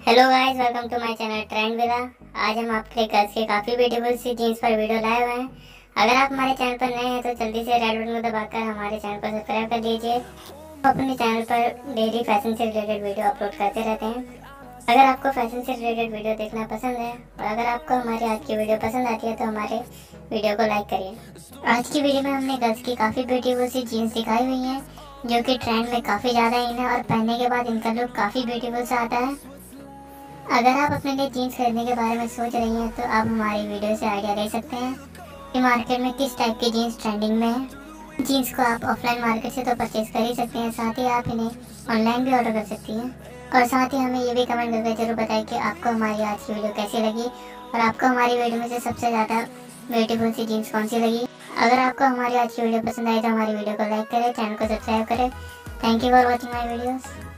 Hello guys welcome to my channel trend villa आज हम आपके गर्ल्स के काफ़ी ब्यूटीफुल सी जीन्स पर वीडियो लाए हुए हैं। अगर आप हमारे चैनल पर नए हैं तो जल्दी से रेड बटन को दबाकर हमारे चैनल को सब्सक्राइब कर लीजिए हम अपने चैनल पर डेली फ़ैशन से रिलेटेड वीडियो अपलोड करते रहते हैं। अगर आपको फ़ैशन से रिलेटेड वीडियो देखना पसंद है, और अगर आपको हमारी आज की वीडियो पसंद आती है तो हमारे वीडियो को लाइक करिए। आज की वीडियो में हमने गर्ल्स की काफ़ी ब्यूटीफुल सी जीन्स दिखाई हुई हैं, जो कि ट्रेंड में काफ़ी ज़्यादा इन है, और पहनने के बाद इनका लुक काफ़ी ब्यूटीफुल सा आता है। अगर आप अपने लिए जीन्स खरीदने के बारे में सोच रही हैं तो आप हमारी वीडियो से आइडिया ले सकते हैं। कि मार्केट में किस टाइप की जीन्स ट्रेंडिंग में है। जीन्स को आप ऑफलाइन मार्केट से तो परचेज कर ही सकते हैं, साथ ही आप इन्हें ऑनलाइन भी ऑर्डर कर सकती हैं। और साथ ही हमें ये भी कमेंट करके ज़रूर बताएँ कि आपको हमारी आज की वीडियो कैसी लगी, और आपको हमारी वीडियो में से सबसे ज़्यादा ब्यूटीफुल सी जीन्स कौन सी लगी। अगर आपको हमारी आज की वीडियो पसंद आई तो हमारी वीडियो को लाइक करें चैनल को सब्सक्राइब करें। Thank you for watching my videos